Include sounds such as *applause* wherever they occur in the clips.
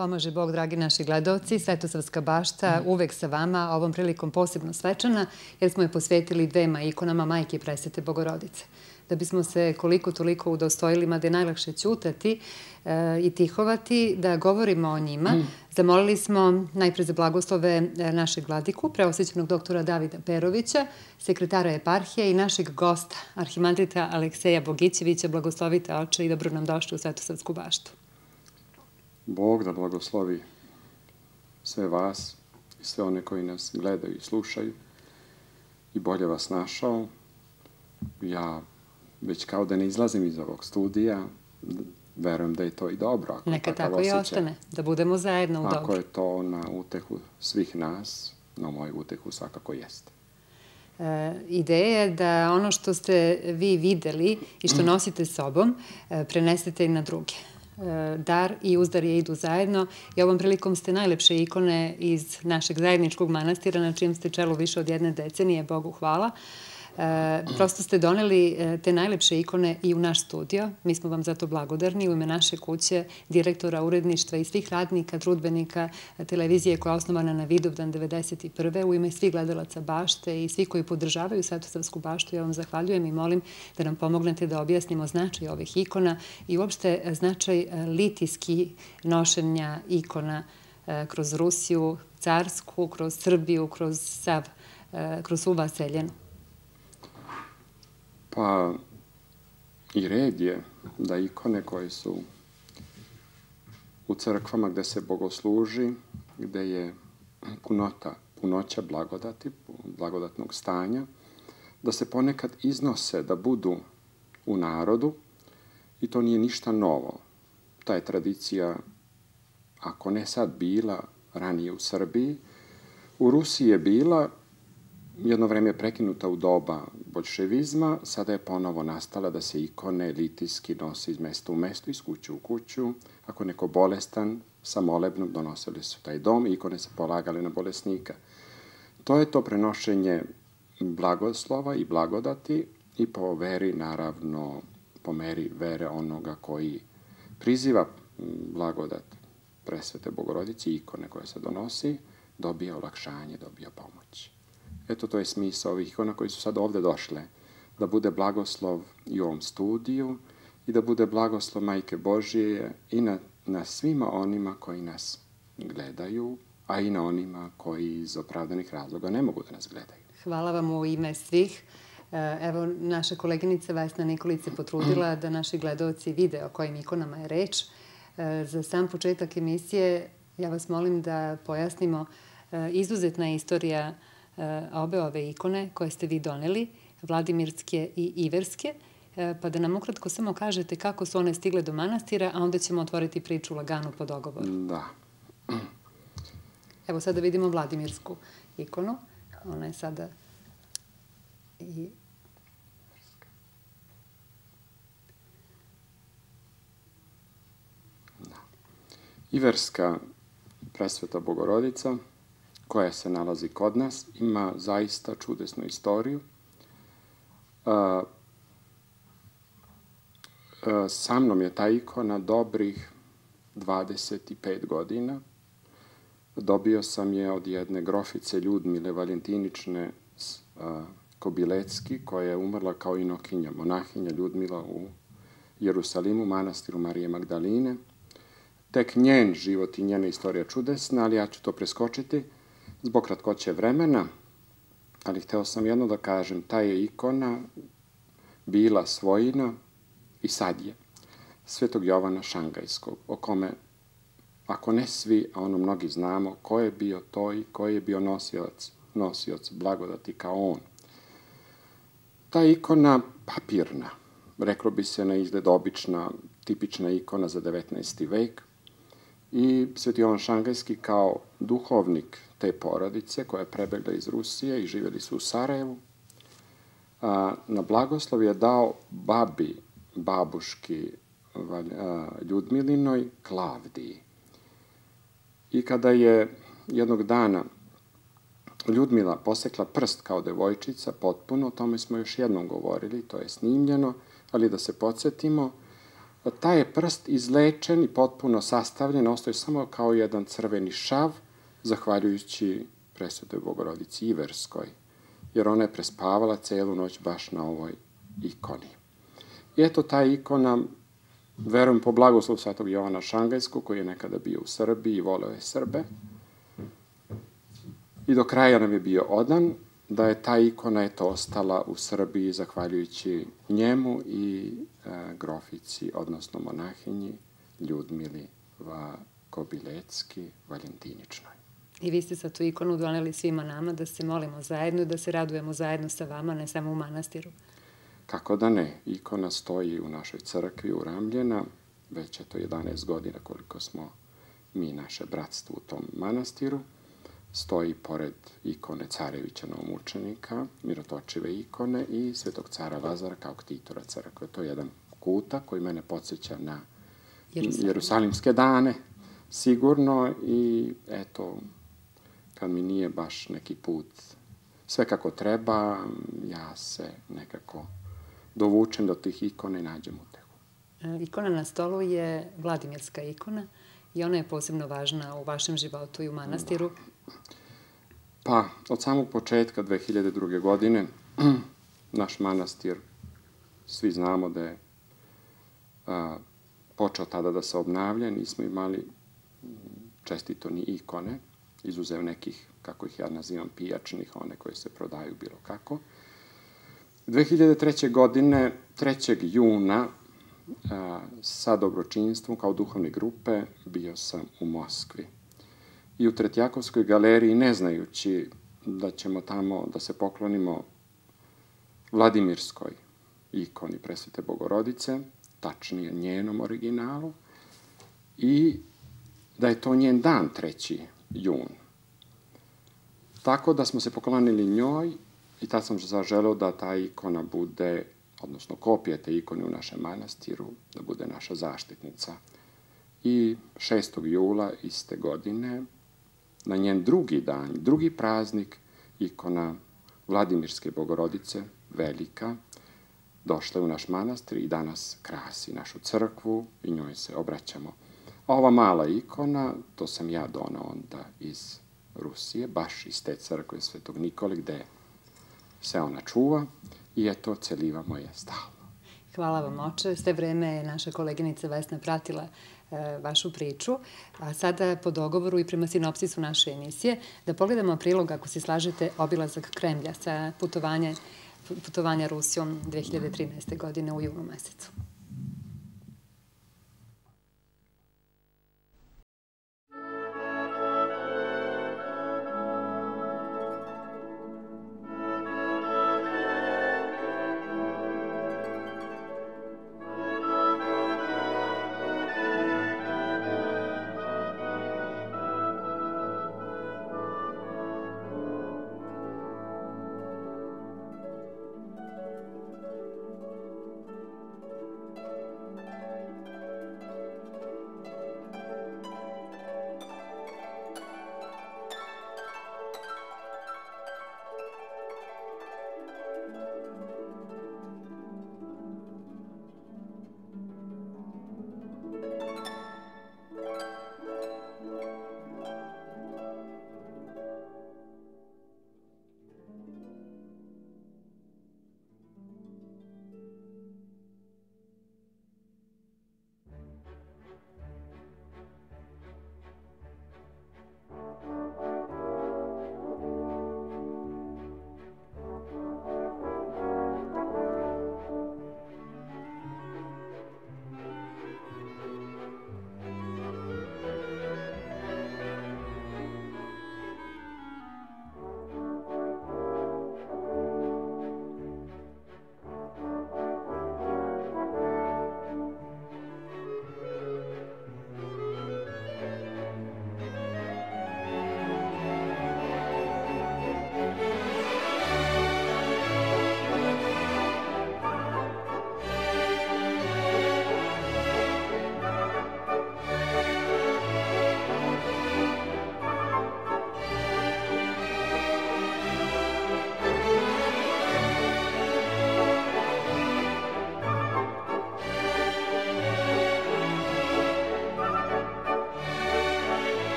Pomaže Bog, dragi naši gledovci, Svetosavska bašta uvek sa vama, ovom prilikom posebno svečana, jer smo je posvetili dvema ikonama Majke Presvete Bogorodice. Da bismo se koliko toliko udostojili, mada je najlakše ćutati e, i tihovati, da govorimo o njima, zamolili smo najpre za blagoslove e, našeg vladiku, preosjećenog doktora Davida Perovića, sekretara eparhije i našeg gosta, arhimandrita Alekseja Bogićevića, blagoslovite oče i dobro nam došli u Svetosavsku baštu. Bog da blagoslovi sve vas i sve one koji nas gledaju i slušaju i bolje vas našao. Ja već kao da ne izlazim iz ovog studija, verujem da je to i dobro. Ako Neka tako osjećaj, i ostane, da budemo zajedno u dobro. Ako je to na utehu svih nas, na moju utehu svakako jeste. E, ideja je da ono što ste vi videli i što *clears throat* nosite sobom, e, prenesete i na druge. E, dar i uzdarje idu zajedno i ovom prilikom ste najlepše ikone iz našeg zajedničkog manastira na čijem ste čelu više od jedne decenije, Bogu hvala. E, prosto ste doneli e, te najlepše ikone i u naš studio. Mi smo vam zato blagodarni u ime naše kuće, direktora, uredništva i svih radnika, trudbenika, televizije koja je osnovana na Vidovdan 91. U ime svih gledalaca bašte i svih koji podržavaju Svetosavsku baštu, ja vam zahvaljujem i molim da nam pomognete da objasnimo značaj ovih ikona i uopšte značaj e, litijski nošenja ikona kroz Rusiju, Carsku, kroz Srbiju, kroz Sav, kroz svu Vaseljenu. Pa i red je da ikone koje su u crkvama gde se bogosluži, gde je punota, punoća blagodati, blagodatnog stanja, da se ponekad iznose, da budu u narodu i to nije ništa novo. Ta je tradicija, ako ne sad bila, ranije u Srbiji, u Rusiji je bila jedno vreme je prekinuta u doba bolševizma, sada je ponovo nastala da se ikone litijski nose iz mesta u mesto, iz kuću u kuću. Ako neko bolestan, sa molebnom donosili su taj dom, ikone se polagale na bolesnika. To je to prenošenje blagoslova i blagodati i po veri, naravno, po meri vere onoga koji priziva blagodat presvete bogorodici, ikone koje se donosi, dobija olakšanje, dobija pomoć. Eto, to je smisao ovih ikona koji su sad ovde došle. Da bude blagoslov i ovom studiju i da bude blagoslov Majke Božije i na, na svima onima koji nas gledaju, a i na onima koji iz opravdanih razloga ne mogu da nas gledaju. Hvala vam u ime svih. E, evo, naša koleginica Vesna Nikolić se potrudila da naši gledalci vide o kojim ikonama je reč. E, za sam početak emisije ja vas molim da pojasnimo e, izuzetna istorija E, obe ove ikone koje ste vi doneli, Vladimirske i Iverske, e, pa da nam ukratko samo kažete kako su one stigle do manastira, a onda ćemo otvoriti priču laganu po dogovoru. Da. Evo sada vidimo Vladimirsku ikonu. Ona je sada i Da. Iverska presveta bogorodica – koja se nalazi kod nas, ima zaista čudesnu istoriju. Sa mnom je ta ikona dobrih 25 godina. Dobio sam je od jedne grofice Ljudmile Valentinične Kobilecki, koja je umrla kao inokinja, monahinja Ljudmila u Jerusalimu, manastiru Marije Magdaline. Tek njen život i njena istorija čudesna, ali ja ću to preskočiti – zbog kratkoće vremena, ali hteo sam jedno da kažem, ta je ikona bila svojina i sad je Svetog Jovana Šangajskog, o kome, ako ne svi, a ono mnogi znamo, ko je bio to i ko je bio nosioc, nosioc blagodati kao on. Ta ikona papirna, reklo bi se na izgled obična, tipična ikona za 19. vek, i Sveti Jovan Šangajski kao duhovnik te porodice koja je prebegla iz Rusije i živjeli su u Sarajevu, a, na blagoslov je dao babi, babuški a, Ljudmilinoj Klavdiji. I kada je jednog dana Ljudmila posekla prst kao devojčica, potpuno, o tome smo još jednom govorili, to je snimljeno, ali da se podsjetimo, taj je prst izlečen i potpuno sastavljen, ostaje samo kao jedan crveni šav, zahvaljujući presvetoj bogorodici Iverskoj, jer ona je prespavala celu noć baš na ovoj ikoni. I eto, ta ikona, verujem po blagoslovu svetog Jovana Šangajskog, koji je nekada bio u Srbiji i voleo je Srbe, i do kraja nam je bio odan, da je ta ikona eto ostala u Srbiji zahvaljujući njemu i grofici, odnosno monahinji Ljudmili Kobilecki Valentiničnoj. I vi ste sa tu ikonu doneli svima nama da se molimo zajedno, da se radujemo zajedno sa vama, ne samo u manastiru. Kako da ne, ikona stoji u našoj crkvi uramljena, već je to 11 godina koliko smo mi naše bratstvo u tom manastiru stoji pored ikone carevića novomučenika, mirotočive ikone i svetog cara Lazara kao ktitora crkve. To je jedan kuta koji mene podsjeća na Jerusalim. jerusalimske dane, sigurno, i eto, kad mi nije baš neki put sve kako treba, ja se nekako dovučem do tih ikona i nađem utehu. E, ikona na stolu je Vladimirska ikona i ona je posebno važna u vašem životu i u manastiru. Da. Pa, od samog početka 2002. godine, *clears throat* naš manastir, svi znamo da je a, počeo tada da se obnavlja, nismo imali čestito ni ikone, izuzev nekih, kako ih ja nazivam, pijačnih, one koje se prodaju bilo kako. 2003. godine, 3. juna, a, sa dobročinstvom kao duhovne grupe bio sam u Moskvi i u Tretjakovskoj galeriji, ne znajući da ćemo tamo da se poklonimo Vladimirskoj ikoni presvete Bogorodice, tačnije njenom originalu, i da je to njen dan 3. jun. Tako da smo se poklonili njoj i tad sam zaželeo da ta ikona bude, odnosno kopija te ikone u našem manastiru, da bude naša zaštitnica. I 6. jula iste godine na njen drugi dan, drugi praznik, ikona Vladimirske bogorodice, velika, došla je u naš manastir i danas krasi našu crkvu i njoj se obraćamo. A ova mala ikona, to sam ja donao onda iz Rusije, baš iz te crkve Svetog Nikole, gde se ona čuva i eto, celivamo je stalno. Hvala vam, oče. Sve vreme je naša koleginica Vesna pratila vašu priču. A sada po dogovoru i prema sinopsisu naše emisije da pogledamo prilog, ako se slažete, obilazak Kremlja sa putovanje, putovanja Rusijom 2013. godine u junu mesecu.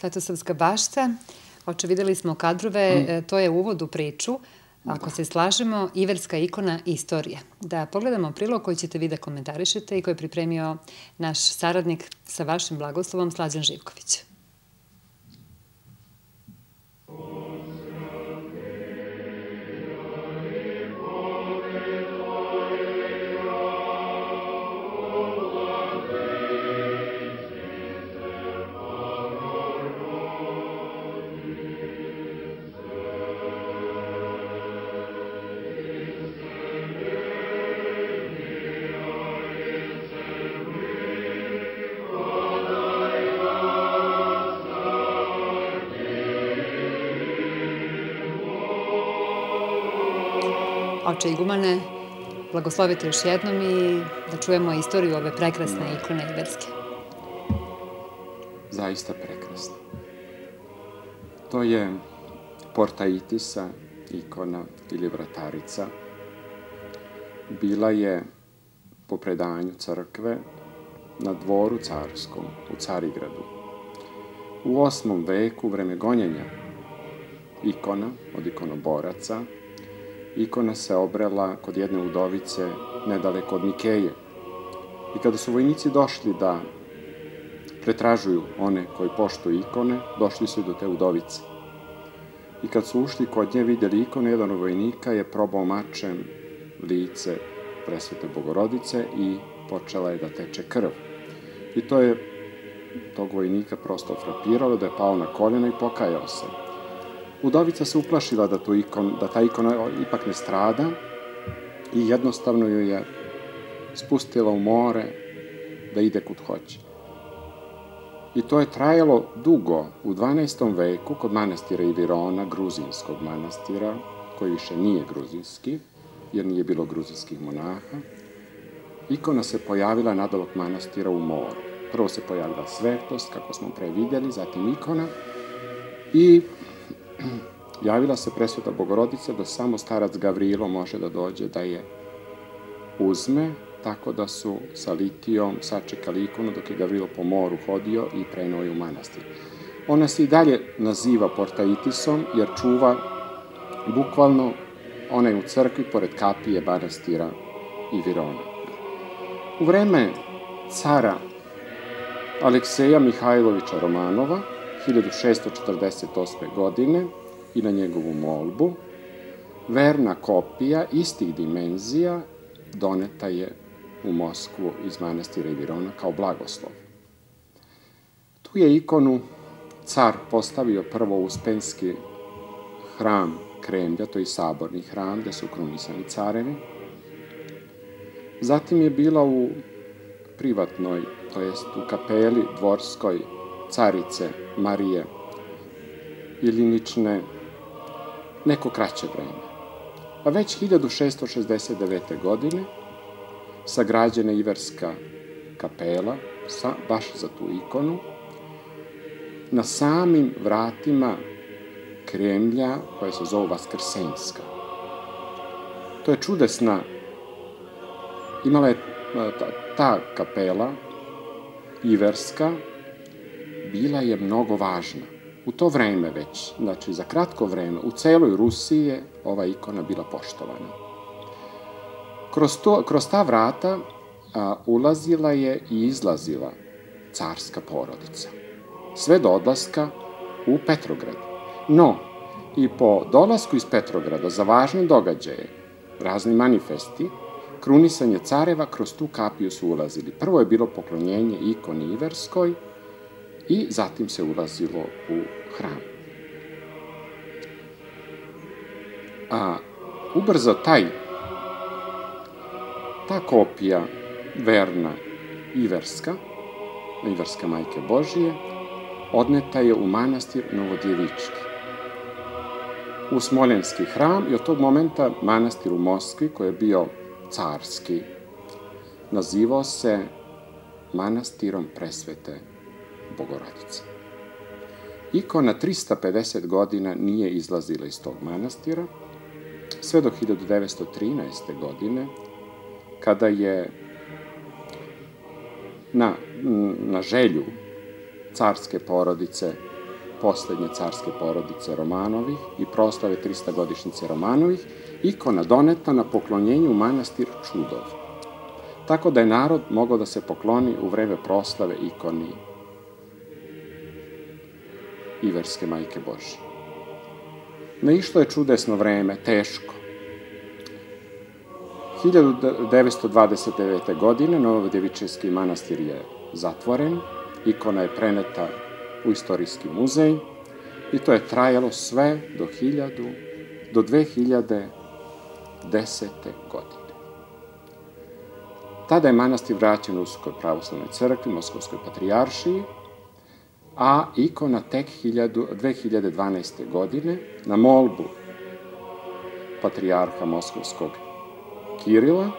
Svetosavska bašta, oče videli smo kadrove, mm. to je uvod u priču, ako se slažemo, iverska ikona istorije. Da pogledamo prilog koji ćete vi da komentarišete i koji je pripremio naš saradnik sa vašim blagoslovom Slađan Živković. Oče Igumane, blagoslovite još jednom i da čujemo istoriju ove prekrasne ikone Iberske. Zaista prekrasna. To je Portaitisa, ikona ili vratarica. Bila je po predanju crkve na dvoru carskom u Carigradu. U osmom veku, vreme gonjenja ikona od ikonoboraca, ikona se obrela kod jedne udovice nedaleko od Nikeje. I kada su vojnici došli da pretražuju one koji poštuju ikone, došli su do te udovice. I kad su ušli kod nje, videli ikone, jedan od vojnika je probao mačem lice presvete bogorodice i počela je da teče krv. I to je tog vojnika prosto frapiralo, da je pao na koljena i pokajao se. Udovica se uplašila da, tu ikon, da ta ikona ipak ne strada i jednostavno ju je spustila u more da ide kud hoće. I to je trajalo dugo, u 12. veku, kod manastira Ivirona, gruzinskog manastira, koji više nije gruzinski, jer nije bilo gruzinskih monaha, ikona se pojavila nadalog manastira u moru. Prvo se pojavila svetost, kako smo pre videli, zatim ikona i *clears throat* javila se presveta Bogorodica da samo starac Gavrilo može da dođe da je uzme, tako da su sa litijom sačekali ikonu dok je Gavrilo po moru hodio i prenuo je u manastir. Ona se i dalje naziva Portaitisom jer čuva bukvalno ona u crkvi pored kapije manastira i Virona. U vreme cara Alekseja Mihajlovića Romanova 1648. godine i na njegovu molbu, verna kopija istih dimenzija doneta je u Moskvu iz manastira Ivirona kao blagoslov. Tu je ikonu car postavio prvo uspenski hram Kremlja, to je saborni hram gde su krunisani carevi. Zatim je bila u privatnoj, to jest u kapeli dvorskoj carice Marije Ilinične neko kraće vreme. A već 1669. godine sagrađena Iverska kapela, sa, baš za tu ikonu, na samim vratima Kremlja koja se zove Vaskrsenjska. To je čudesna, imala je ta, ta kapela, Iverska, bila je mnogo važna. U to vreme već, znači za kratko vreme, u celoj Rusiji je ova ikona bila poštovana. Kroz, to, kroz ta vrata a, ulazila je i izlazila carska porodica. Sve do odlaska u Petrograd. No, i po dolasku iz Petrograda za važne događaje, razni manifesti, krunisanje careva kroz tu kapiju su ulazili. Prvo je bilo poklonjenje ikoni Iverskoj, i zatim se ulazilo u hram. A ubrzo taj, ta kopija verna Iverska, Iverska majke Božije, odneta je u manastir Novodjevički. U Smoljenski hram i od tog momenta manastir u Moskvi, koji je bio carski, nazivao se manastirom presvete Bogorodice. Ikona 350 godina nije izlazila iz tog manastira, sve do 1913. godine, kada je na, na želju carske porodice poslednje carske porodice Romanovih i proslave 300 godišnjice Romanovih, ikona doneta na poklonjenju manastir Čudov. Tako da je narod mogao da se pokloni u vreme proslave ikoni Iverske majke Bože. Naišlo je čudesno vreme, teško. 1929. godine Novodjevičevski manastir je zatvoren, ikona je preneta u istorijski muzej i to je trajalo sve do 1000, do 2010. godine. Tada je manastir vraćen Uskoj pravoslavnoj crkvi, Moskovskoj patrijaršiji, a ikona tek 2012. godine na molbu patrijarha Moskovskog Kirila,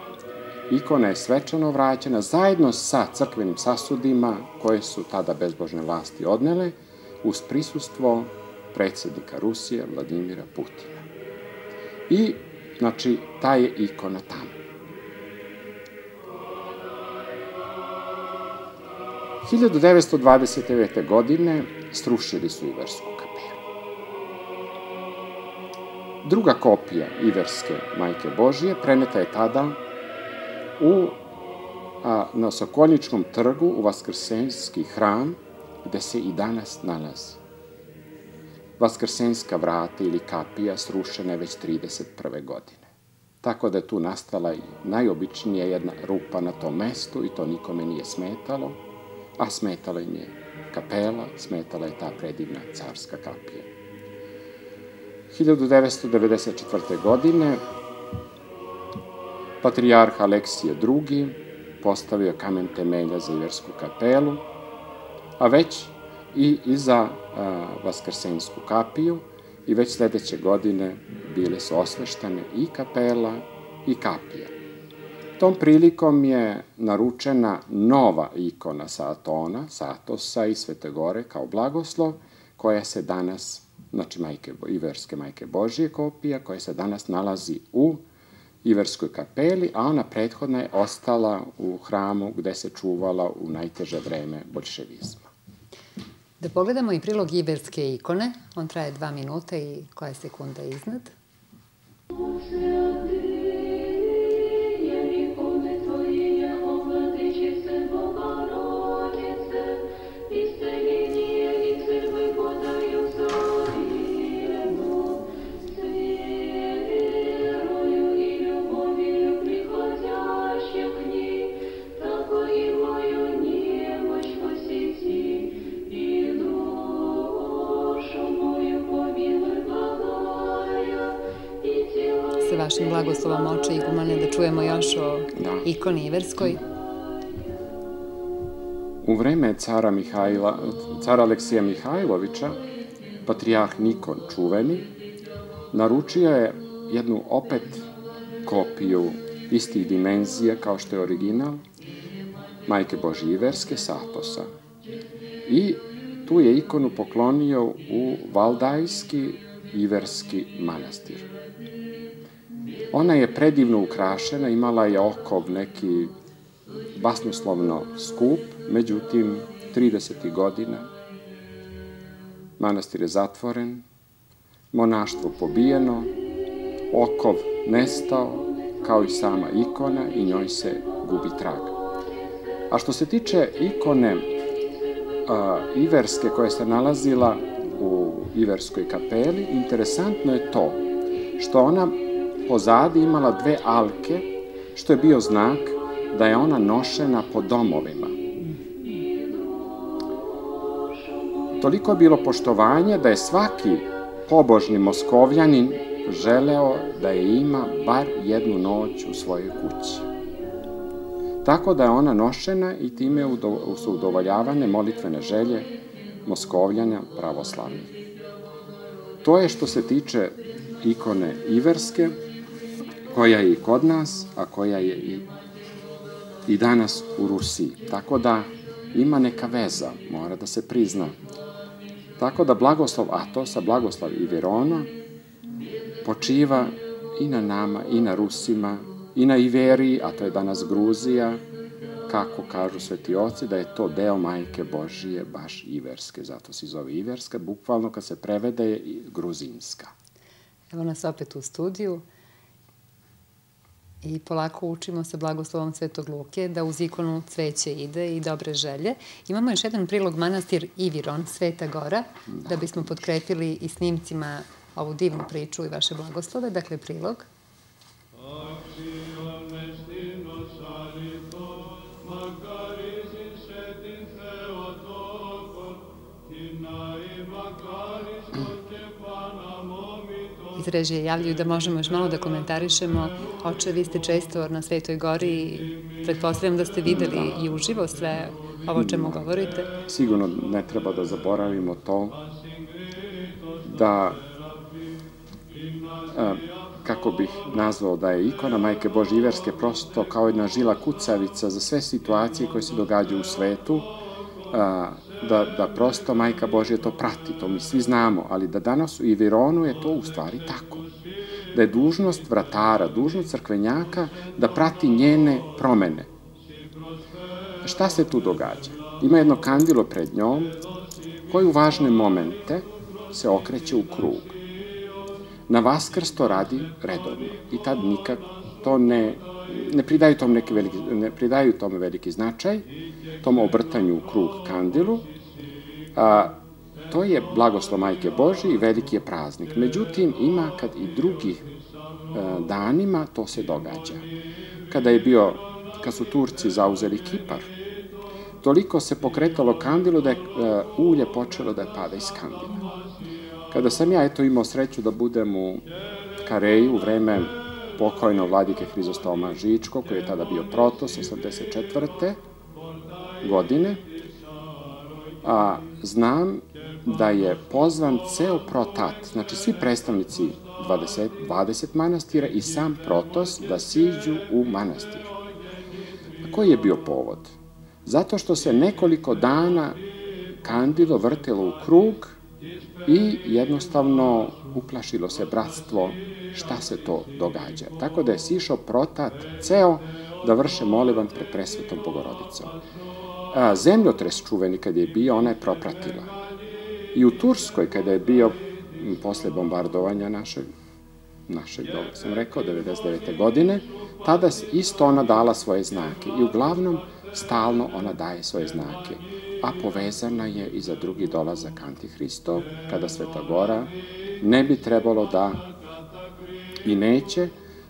ikona je svečano vraćena zajedno sa crkvenim sasudima koje su tada bezbožne vlasti odnele uz prisustvo predsednika Rusije Vladimira Putina. I, znači, ta je ikona tamo. 1929. godine srušili su Iversku kapelu. Druga kopija Iverske majke Božije preneta je tada u, a, na Sokolničkom trgu u Vaskrsenski hram, gde se i danas nalazi. Vaskrsenska vrata ili kapija srušena je već 31. godine. Tako da je tu nastala i najobičnija jedna rupa na tom mestu i to nikome nije smetalo, a smetala im je kapela, smetala je ta predivna carska kapija. 1994. godine patrijarh Aleksije II. postavio kamen temelja za Iversku kapelu, a već i, i za a, Vaskrsensku kapiju i već sledeće godine bile su osveštane i kapela i kapija. Tom prilikom je naručena nova ikona Satona, Satosa i Svete Gore kao blagoslov, koja se danas, znači majke, Iverske majke Božije kopija, koja se danas nalazi u Iverskoj kapeli, a ona prethodna je ostala u hramu gde se čuvala u najteže vreme bolševizma. Da pogledamo i prilog Iverske ikone, on traje dva minuta i koja je sekunda iznad. vašim blagoslovom oče igumane da čujemo još o da. ikoni Iverskoj. U vreme cara Mihajla, cara Aleksija Mihajlovića, patrijarh Nikon čuveni, naručio je jednu opet kopiju istih dimenzija kao što je original, Majke Božje Iverske Satosa. I tu je ikonu poklonio u Valdajski Iverski manastir. Ona je predivno ukrašena, imala je okov neki basnoslovno skup, međutim, 30. godina manastir je zatvoren, monaštvo pobijeno, okov nestao, kao i sama ikona i njoj se gubi trag. A što se tiče ikone a, Iverske koja se nalazila u Iverskoj kapeli, interesantno je to što ona pozadi imala dve alke, što je bio znak da je ona nošena po domovima. Toliko je bilo poštovanje da je svaki pobožni moskovljanin želeo da je ima bar jednu noć u svojoj kući. Tako da je ona nošena i time su udovoljavane molitvene želje moskovljanja pravoslavnih. To je što se tiče ikone Iverske, koja je i kod nas, a koja je i, i danas u Rusiji. Tako da ima neka veza, mora da se prizna. Tako da blagoslov Atosa, blagoslov i Verona, počiva i na nama, i na Rusima, i na Iveriji, a to je danas Gruzija, kako kažu sveti oci, da je to deo majke Božije, baš iverske, zato se zove iverska, bukvalno kad se prevede je gruzinska. Evo nas opet u studiju i polako učimo sa blagoslovom Svetog Luke da uz ikonu cveće ide i dobre želje. Imamo još jedan prilog manastir Iviron, Sveta Gora, da, bismo podkrepili i snimcima ovu divnu priču i vaše blagoslove. Dakle, prilog. Iz režije javljaju da možemo još malo da komentarišemo. Oče, vi ste često na Svetoj gori i pretpostavljam da ste videli i uživo sve ovo čemu govorite. Sigurno ne treba da zaboravimo to da a, kako bih nazvao da je ikona Majke Bože Iverske prosto kao jedna žila kucavica za sve situacije koje se događaju u svetu, a, da, da prosto Majka Božja to prati, to mi svi znamo, ali da danas u Ivironu je to u stvari tako. Da je dužnost vratara, dužnost crkvenjaka da prati njene promene. Šta se tu događa? Ima jedno kandilo pred njom koji u važne momente se okreće u krug. Na Vaskrs to radi redovno i tad nikak to ne, ne pridaju tome neki veliki, ne pridaju tome veliki značaj, tom obrtanju u krug kandilu, a, to je blagoslov Majke Bože i veliki je praznik. Međutim, ima kad i drugih a, danima to se događa. Kada je bio, kad su Turci zauzeli Kipar, toliko se pokretalo kandilu da je a, ulje počelo da je pada iz kandila. Kada sam ja eto imao sreću da budem u Kareji u vreme pokojno vladike Hrizostoma Žičko, koji je tada bio protos 84. godine, a, znam da je pozvan ceo protat, znači svi predstavnici 20, 20 manastira i sam protos da siđu u manastir. A koji je bio povod? Zato što se nekoliko dana kandilo vrtelo u krug i jednostavno uplašilo se bratstvo šta se to događa. Tako da je sišao protat ceo da vrše molivan pred presvetom Bogorodicom. A, zemljotres čuveni kad je bio, ona je propratila. I u Turskoj kada je bio posle bombardovanja našeg, našeg, dobro sam rekao, 99. godine, tada isto ona dala svoje znake i uglavnom stalno ona daje svoje znake, a povezana je i za drugi dolazak Antihristov, kada Sveta Gora ne bi trebalo da i neće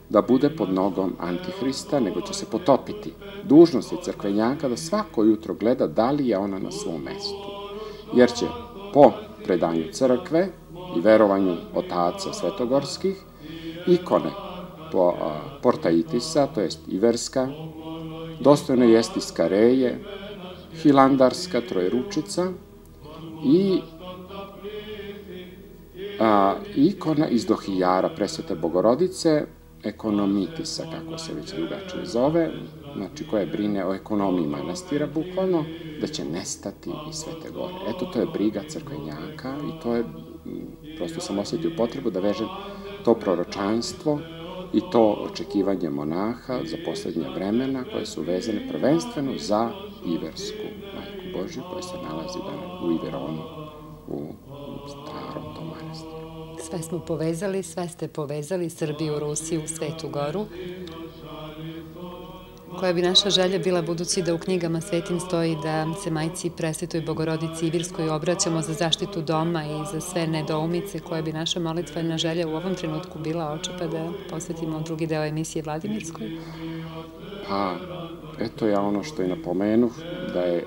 da bude pod nogom Antihrista, nego će se potopiti. Dužnost je crkvenjaka da svako jutro gleda da li je ona na svom mestu. Jer će po predanju crkve i verovanju otaca svetogorskih, ikone po, a, Portaitisa, to jest Iverska, dostojno jesti Skareje, Hilandarska trojeručica i a, ikona iz Dohijara presvete Bogorodice, ekonomitisa, kako se već drugačije zove, znači koja brine o ekonomiji manastira, bukvalno, da će nestati i Svete Gore. Eto, to je briga crkvenjaka i to je, prosto sam osetio potrebu da vežem to proročanstvo i to očekivanje monaha za poslednje vremena koje su vezane prvenstveno za Iversku majku Božju koja se nalazi da u Iveronu u starom tom manastiru. Sve smo povezali, sve ste povezali, Srbiju, Rusiju, Svetu Goru. Koja bi naša želja bila budući da u knjigama svetim stoji da se majci presvetoj Bogorodici Ivirskoj obraćamo za zaštitu doma i za sve nedoumice koje bi naša molitvena želja u ovom trenutku bila očepa da posvetimo drugi deo emisije Vladimirskoj? Pa, eto ja ono što je napomenu, da je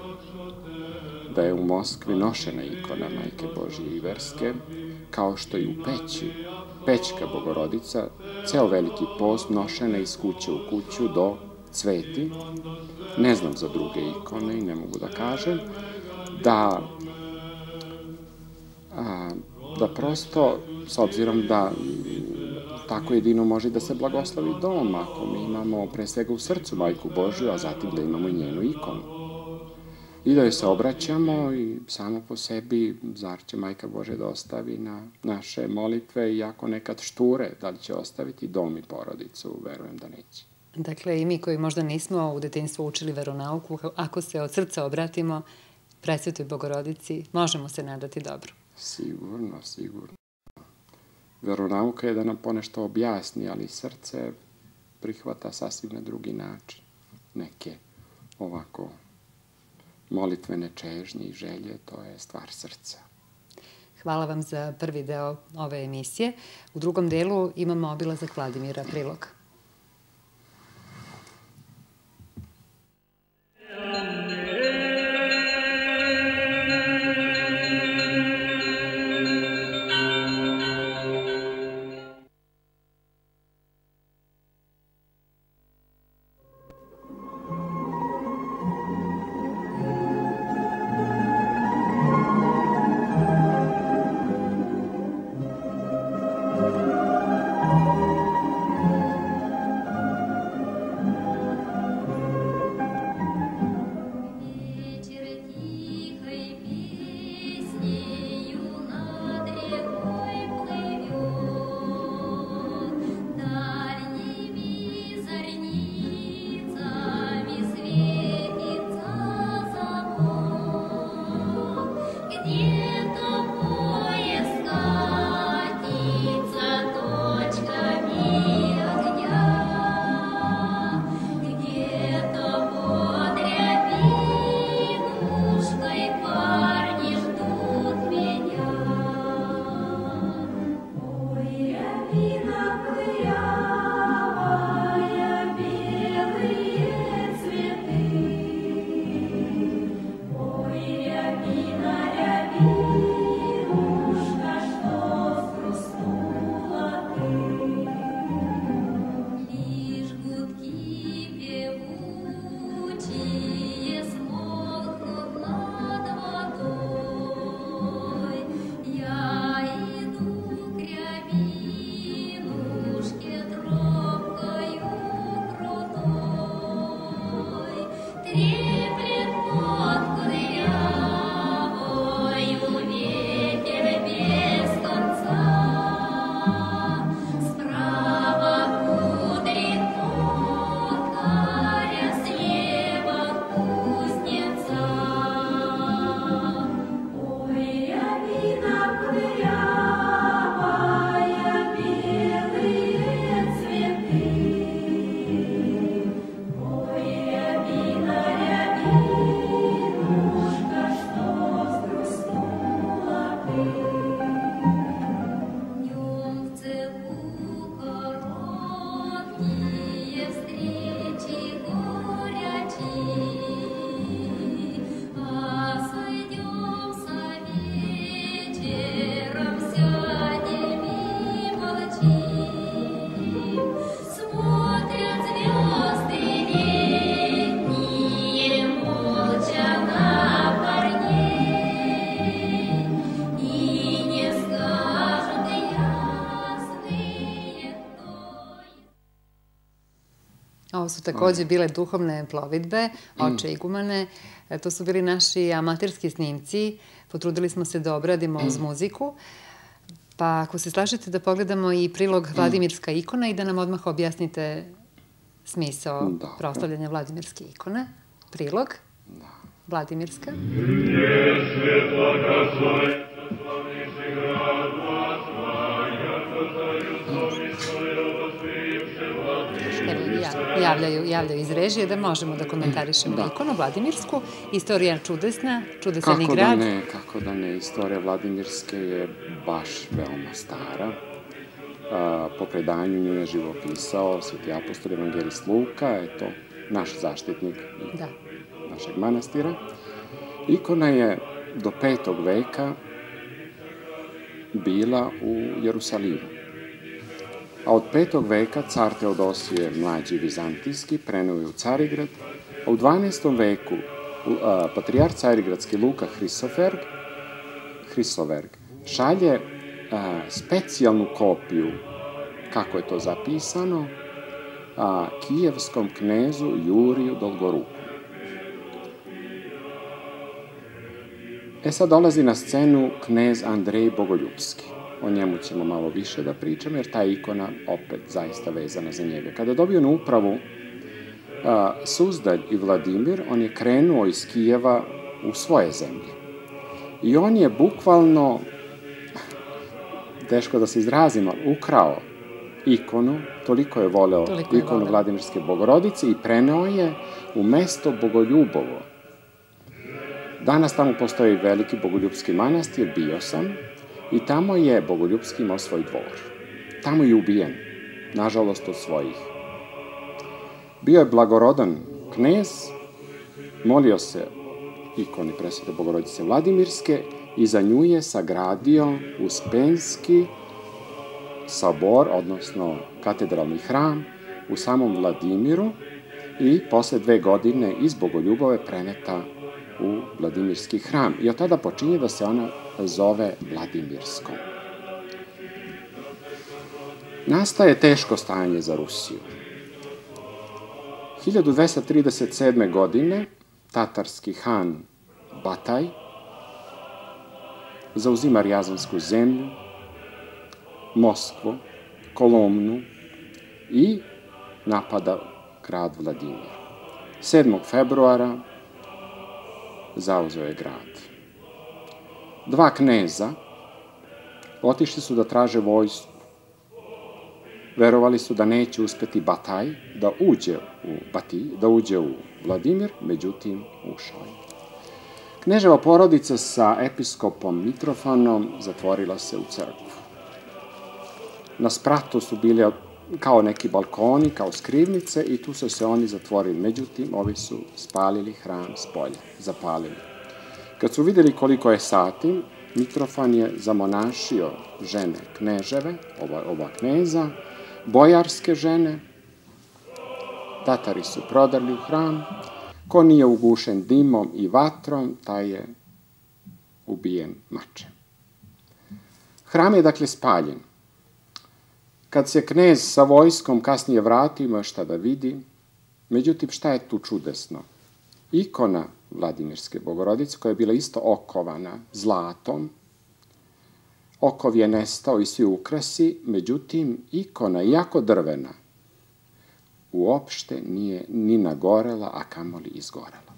da je u Moskvi nošena ikona Majke Božije Iverske, kao što i u peći, pećka bogorodica, ceo veliki post nošena iz kuće u kuću do cveti, ne znam za druge ikone i ne mogu da kažem, da a, da prosto, s obzirom da tako jedino može da se blagoslovi dom, ako mi imamo pre svega u srcu Majku Božju, a zatim da imamo i njenu ikonu i da joj se obraćamo i samo po sebi, zar će Majka Bože da ostavi na naše molitve, iako nekad šture, da li će ostaviti dom i porodicu, verujem da neće. Dakle, i mi koji možda nismo u detinstvu učili veronauku, ako se od srca obratimo presvetoj bogorodici, možemo se nadati dobro. Sigurno, sigurno. Veronauka je da nam ponešto objasni, ali srce prihvata sasvim na drugi način. Neke ovako molitvene čežnje i želje, to je stvar srca. Hvala vam za prvi deo ove emisije. U drugom delu imamo obilazak Vladimira Priloga. Ovo su takođe bile duhovne plovidbe, oče mm. igumane. E, to su bili naši amaterski snimci. Potrudili smo se da obradimo uz mm. muziku. Pa ako se slažete da pogledamo i prilog mm. Vladimirska ikona i da nam odmah objasnite smisao da. proslavljanja Vladimirske ikone. Prilog. Da. Vladimirska. Je svetla ka svoje, javljaju, javljaju iz režije da možemo da komentarišemo da. ikonu Vladimirsku. Istorija čudesna, čudesan kako i grad. Da ne, kako da ne, istorija Vladimirske je baš veoma stara. A, po predanju nju je živopisao sveti apostol evangelist Luka, eto, naš zaštitnik da. našeg manastira. Ikona je do petog veka bila u Jerusalimu. A od petog veka car Teodosije mlađi vizantijski preneo je u Carigrad, a u 12. veku a, patrijar carigradski Luka Hrisoferg, Hrisoverg šalje a, specijalnu kopiju, kako je to zapisano, a, kijevskom knezu Juriju Dolgoruku. E sad dolazi na scenu knez Andrej Bogoljubski. O njemu ćemo malo više da pričamo, jer ta ikona opet zaista vezana za njega. Kada dobio na upravu a, Suzdalj i Vladimir, on je krenuo iz Kijeva u svoje zemlje. I on je bukvalno, teško da se izrazim, ukrao ikonu, toliko je voleo toliko je ikonu voleo. Vladimirske bogorodice i preneo je u mesto Bogoljubovo. Danas tamo postoji veliki bogoljubski manastir, bio sam, i tamo je Bogoljubski imao svoj dvor. Tamo je ubijen, nažalost od svojih. Bio je blagorodan knez, molio se ikoni presvete Bogorodice Vladimirske i za nju je sagradio Uspenski sabor, odnosno katedralni hram u samom Vladimiru i posle dve godine iz Bogoljubove preneta u Vladimirski hram. I od tada počinje da se ona zove Vladimirskom. Nastaje teško stajanje za Rusiju. 1237. godine tatarski han Bataj zauzima Rjazansku zemlju, Moskvu, Kolomnu i napada grad Vladimir. 7. februara zauzeo je grad. Dva kneza otišli su da traže vojsku. Verovali su da neće uspeti Bataj da uđe u Bati, da uđe u Vladimir, međutim ušao je. Kneževa porodica sa episkopom Mitrofanom zatvorila se u crkvu. Na spratu su bile kao neki balkoni, kao skrivnice i tu su se oni zatvorili. Međutim, ovi su spalili hram s polja, zapalili. Kad su videli koliko je sati, Mitrofan je zamonašio žene kneževe, ova, ova kneza, bojarske žene, Tatari su prodali u hram, ko nije ugušen dimom i vatrom, taj je ubijen mačem. Hram je dakle spaljen. Kad se knez sa vojskom kasnije vrati, ima šta da vidi. Međutim, šta je tu čudesno? Ikona Vladimirske bogorodice, koja je bila isto okovana zlatom, okov je nestao i svi ukrasi, međutim, ikona, jako drvena, uopšte nije ni nagorela, a kamoli izgorela.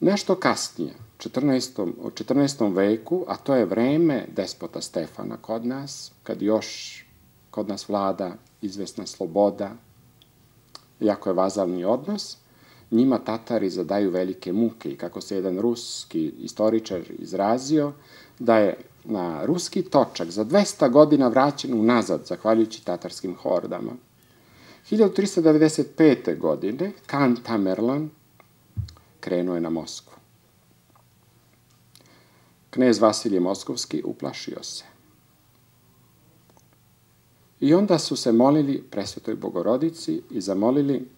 Nešto kasnije, 14. u 14. veku, a to je vreme despota Stefana kod nas, kad još kod nas vlada izvesna sloboda, jako je vazalni odnos, njima Tatari zadaju velike muke i kako se jedan ruski istoričar izrazio, da je na ruski točak za 200 godina vraćen unazad, zahvaljujući tatarskim hordama. 1395. godine Kan Tamerlan krenuo je na Moskvu. Knez Vasilije Moskovski uplašio se. I onda su se molili presvetoj bogorodici i zamolili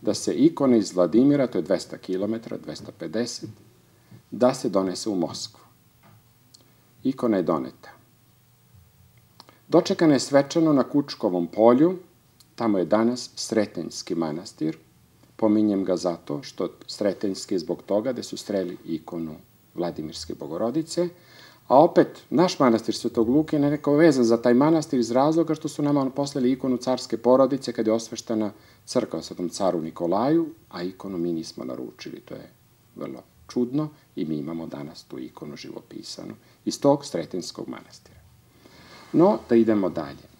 da se ikona iz Vladimira, to je 200 km, 250, da se donese u Moskvu. Ikona je doneta. Dočekana je svečano na Kučkovom polju, tamo je danas Sretenjski manastir, pominjem ga zato što Sretenjski je zbog toga da su streli ikonu Vladimirske bogorodice, a opet naš manastir Svetog Luke je nekako vezan za taj manastir iz razloga što su nama poslali ikonu carske porodice kad je osveštena crkva Svetom caru Nikolaju, a ikonu mi nismo naručili, to je vrlo čudno i mi imamo danas tu ikonu živopisanu iz tog Sretenskog manastira. No, da idemo dalje.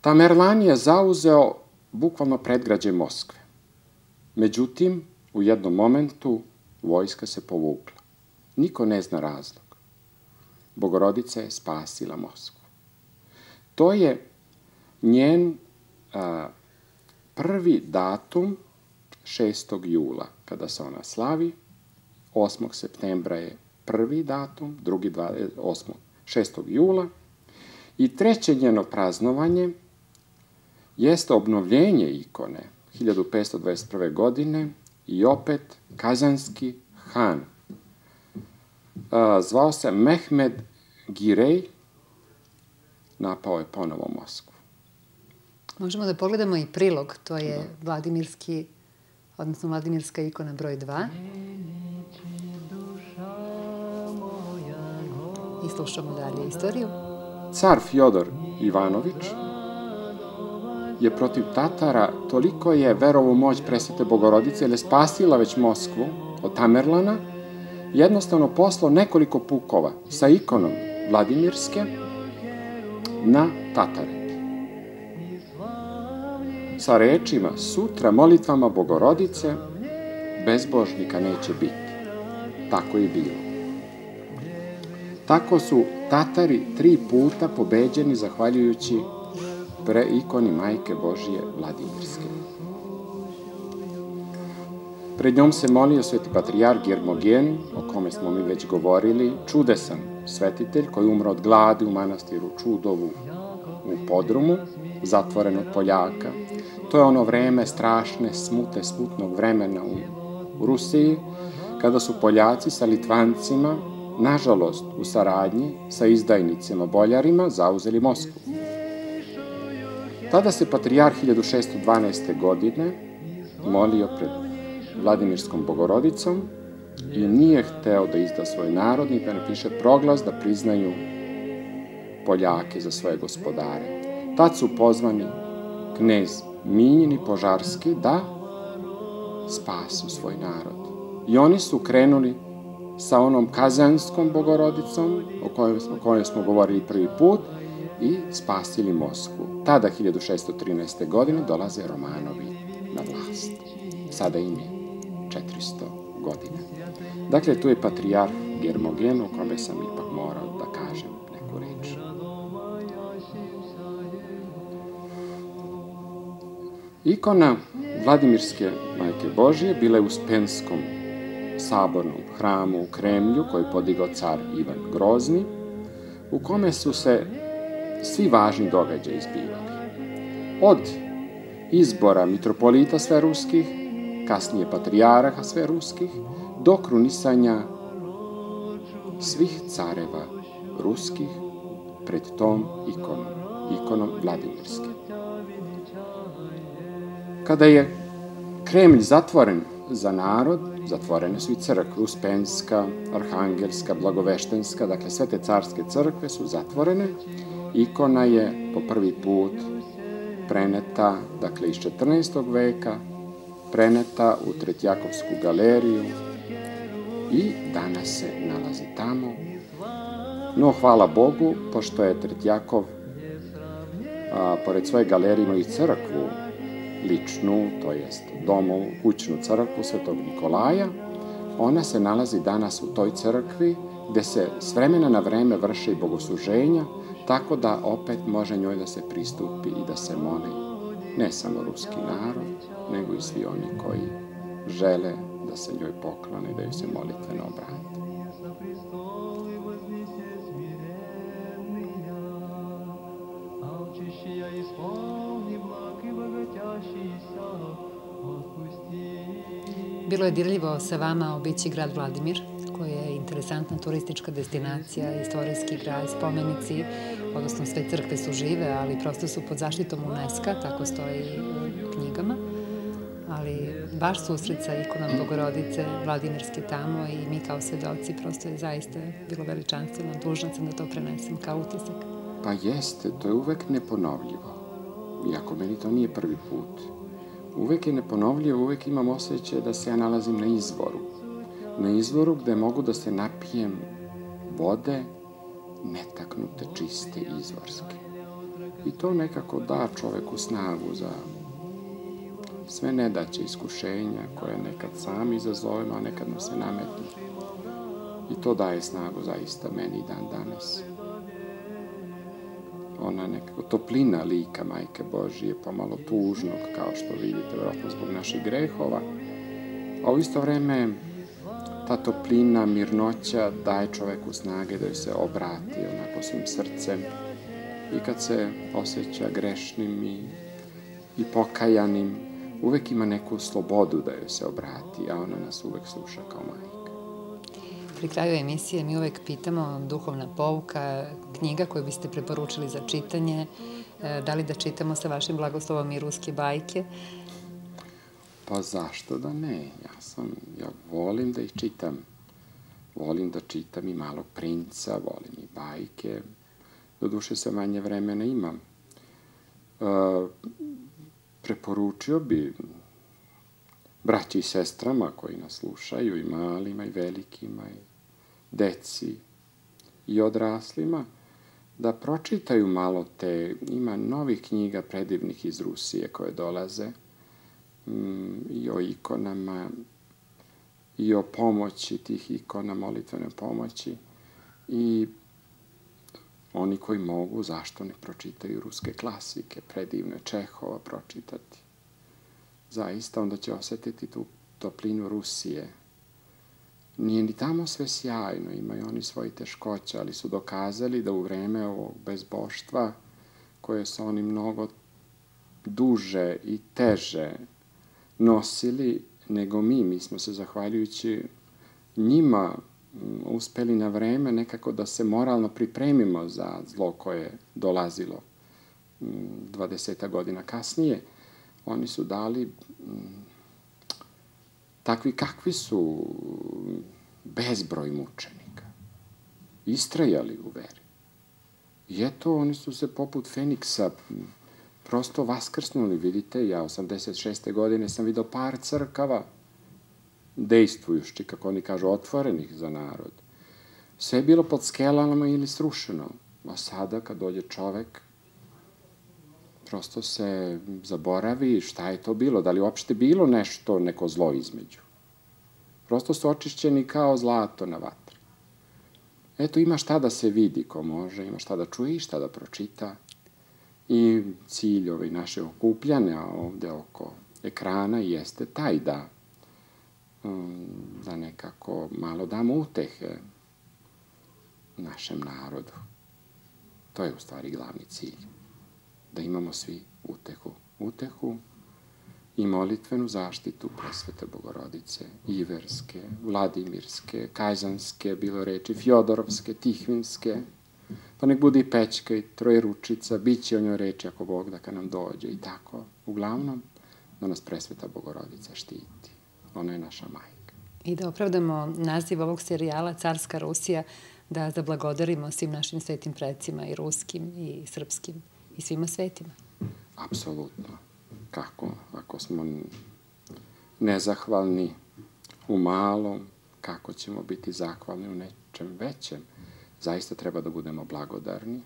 Tamerlan je zauzeo bukvalno predgrađe Moskve. Međutim, u jednom momentu vojska se povukla. Niko ne zna razlog. Bogorodica je spasila Moskvu. To je njen a, prvi datum 6. jula, kada se ona slavi. 8. septembra je prvi datum, drugi 8. 6. jula. I treće njeno praznovanje jeste obnovljenje ikone 1521. godine i opet kazanski han. Zvao se Mehmed Girej, napao je ponovo Moskvu. Možemo da pogledamo i prilog, to je. Da. Vladimirski, odnosno Vladimirska ikona broj 2. I slušamo dalje istoriju. Car Fjodor Ivanović, je protiv Tatara toliko je verovo moć presvete Bogorodice, jer je spasila već Moskvu od Tamerlana, jednostavno poslao nekoliko pukova sa ikonom Vladimirske na Tatare. Sa rečima, sutra molitvama Bogorodice bezbožnika neće biti. Tako je bilo. Tako su Tatari tri puta pobeđeni zahvaljujući pre ikoni Majke Božije Vladimirske. Pred njom se molio sveti patrijar Germogen, o kome smo mi već govorili, čudesan svetitelj koji umro od gladi u manastiru Čudovu u podrumu, zatvoren od Poljaka. To je ono vreme strašne smute, smutnog vremena u Rusiji, kada su Poljaci sa Litvancima, nažalost u saradnji sa izdajnicima boljarima, zauzeli Moskvu. Tada se patrijar 1612. godine molio pred Vladimirskom bogorodicom i nije hteo da izda svoj narod, ni da napiše proglas da priznaju Poljake za svoje gospodare. Tad su pozvani knez Minjin i Požarski da spasu svoj narod. I oni su krenuli sa onom kazanskom bogorodicom o kojoj, o kojoj smo govorili prvi put i spasili Moskvu. Tada, 1613. godine, dolaze Romanovi na vlast. Sada im je 400 godina. Dakle, tu je patrijarh Germogen, o kome sam ipak morao da kažem neku reč. Ikona Vladimirske majke Božije bila je u Spenskom sabornom hramu u Kremlju koji je podigao car Ivan Grozni, u kome su se svi važni događaji izbivali. Od izbora mitropolita sve ruskih, kasnije patrijaraha sve ruskih, do krunisanja svih careva ruskih pred tom ikonom, ikonom Vladimirske. Kada je Kremlj zatvoren za narod, zatvorene su i crkve, Uspenska, Arhangelska, Blagoveštenska, dakle sve te carske crkve su zatvorene, ikona je po prvi put preneta, dakle iz 14. veka, preneta u Tretjakovsku galeriju i danas se nalazi tamo. No, hvala Bogu, pošto je Tretjakov, a, pored svoje galerije ima i crkvu ličnu, to jest domu, kućnu crkvu Svetog Nikolaja, ona se nalazi danas u toj crkvi gde se s vremena na vreme vrše i bogosluženja, tako da opet može njoj da se pristupi i da se moli ne samo ruski narod, nego i svi oni koji žele da se njoj poklone, da joj se molitveno obrate. Bilo je dirljivo sa vama obići grad Vladimir, koji je interesantna turistička destinacija, istorijski grad, spomenici, odnosno sve crkve su žive, ali prosto su pod zaštitom UNESCO, tako stoji u knjigama. Ali baš susret sa ikonom Bogorodice, Vladimirske tamo i mi kao svedoci, prosto je zaista bilo veličanstveno, dužna sam da to prenesem kao utisak. Pa jeste, to je uvek neponovljivo. Iako meni to nije prvi put. Uvek je neponovljivo, uvek imam osjećaj da se ja nalazim na izvoru. Na izvoru gde mogu da se napijem vode, netaknute, čiste, izvorske. I to nekako da čoveku snagu za sve nedaće iskušenja koje nekad sami izazovemo, a nekad mu se nametnu. I to daje snagu zaista meni dan danas. Ona nekako toplina lika Majke Božije, pomalo tužnog, kao što vidite, vjerojatno zbog naših grehova, a u isto vreme ta toplina, mirnoća daje čoveku snage da se obrati onako svim srcem i kad se osjeća grešnim i, i pokajanim, uvek ima neku slobodu da joj se obrati, a ona nas uvek sluša kao majka. Pri kraju emisije mi uvek pitamo duhovna pouka, knjiga koju biste preporučili za čitanje, e, da li da čitamo sa vašim blagoslovom i ruske bajke, Pa zašto da ne? Ja sam, ja volim da ih čitam. volim da čitam i malog princa, volim i bajke. Doduše sa manje vremena imam. E, preporučio bi braći i sestrama koji nas slušaju, i malima, i velikima, i deci, i odraslima, da pročitaju malo te, ima novih knjiga predivnih iz Rusije koje dolaze, i o ikonama, i o pomoći tih ikona, molitvene pomoći. I oni koji mogu, zašto ne pročitaju ruske klasike, predivne Čehova pročitati. Zaista onda će osetiti tu toplinu Rusije. Nije ni tamo sve sjajno, imaju oni svoji teškoće, ali su dokazali da u vreme ovog bezboštva, koje su oni mnogo duže i teže nosili nego mi. Mi smo se, zahvaljujući njima, uspeli na vreme nekako da se moralno pripremimo za zlo koje je dolazilo 20 godina kasnije. Oni su dali takvi kakvi su bezbroj mučenika. Istrajali u veri. I eto, oni su se poput Feniksa prosto vaskrsnuli, vidite, ja 86. godine sam video par crkava dejstvujušći, kako oni kažu, otvorenih za narod. Sve je bilo pod skelama ili srušeno. A sada, kad dođe čovek, prosto se zaboravi šta je to bilo, da li uopšte bilo nešto, neko zlo između. Prosto su očišćeni kao zlato na vatri. Eto, ima šta da se vidi ko može, ima šta da čuje i šta da pročita. I cilj ovaj naše okupljanja ovde oko ekrana jeste taj da um, da nekako malo damo utehe našem narodu. To je u stvari glavni cilj. Da imamo svi utehu. Utehu i molitvenu zaštitu presvete Bogorodice, Iverske, Vladimirske, Kajzanske, bilo reči, Fjodorovske, Tihvinske, pa nek bude i Pećka i Trojeručica, bit će o njoj reči ako Bog da ka nam dođe i tako. Uglavnom, da nas presveta Bogorodica štiti. Ona je naša majka. I da opravdamo naziv ovog serijala Carska Rusija, da zablagodarimo svim našim svetim predcima i ruskim i srpskim i svima svetima. Apsolutno. Kako? Ako smo nezahvalni u malom, kako ćemo biti zahvalni u nečem većem? Zaista treba da budemo blagodarni.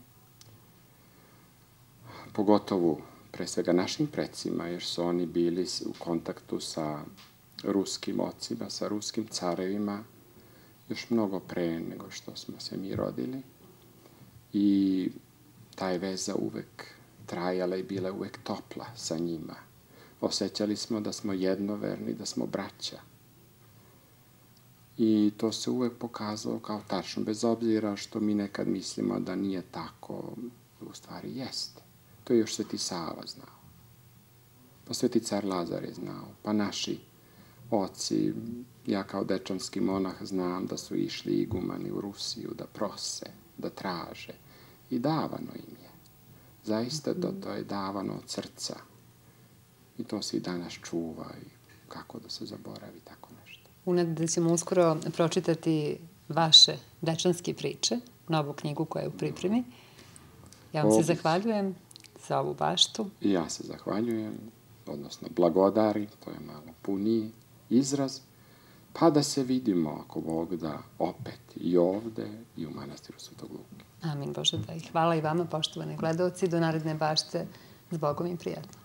Pogotovo pre svega našim precima, jer su oni bili u kontaktu sa ruskim ocima, sa ruskim carevima, još mnogo pre nego što smo se mi rodili. I ta je veza uvek trajala i bila uvek topla sa njima. Osećali smo da smo jednoverni, da smo braća. I to se uvek pokazalo kao tačno, bez obzira što mi nekad mislimo da nije tako, u stvari jeste. To je još Sveti Sava znao. Pa Sveti car Lazar je znao, pa naši oci, ja kao dečanski monah znam da su išli igumani u Rusiju da prose, da traže i davano im je. Zaista to, to je davano od srca. I to se i danas čuva i kako da se zaboravi tako. Unad da ćemo uskoro pročitati vaše dečanske priče, novu knjigu koja je u pripremi. Ja vam se zahvaljujem za ovu baštu. I ja se zahvaljujem, odnosno blagodari, to je malo puniji izraz, pa da se vidimo, ako Bog da, opet i ovde i u manastiru Svetog Luke. Amin Bože da i hvala i vama, poštovani gledalci, do naredne bašte, s Bogom i prijatno.